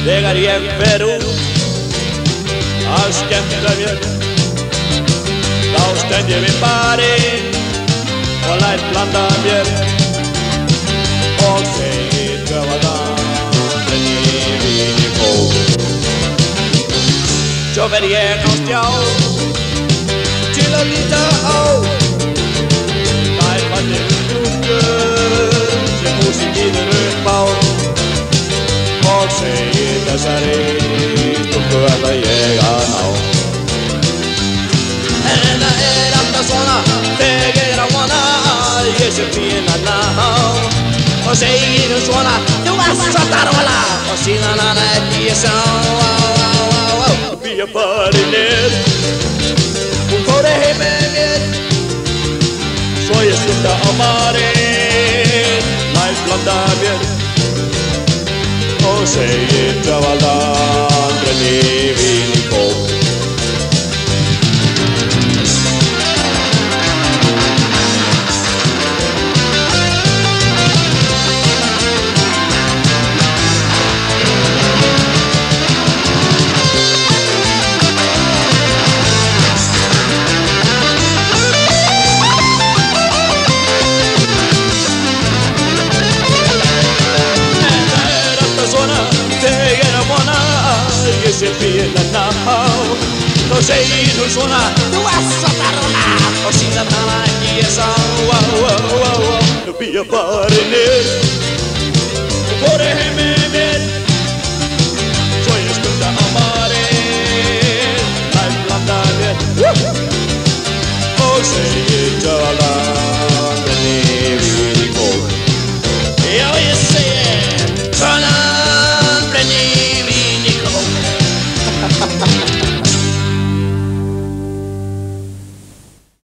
Þegar ég fer út að skemmta mér Þá stend ég við barinn og læt blanda mér. Og segir göfaðan í víni kó Svo fer ég á stjá til að líta á segir þessari stúlku ætla ég að ná En það er alltaf svona þegar ég er að vona að ég sé fín að ná og segir hún svona þú varst svo darvala og síðan hann ekki ég sá á, á, á, á Býja bara nýr hún fóri heim með say saying love. szépélettel To se jdu slona, tu vás satarna Osíza brána je To be a baronet Por Jiménez Soy escuta amare Ay, blandanet Oh, se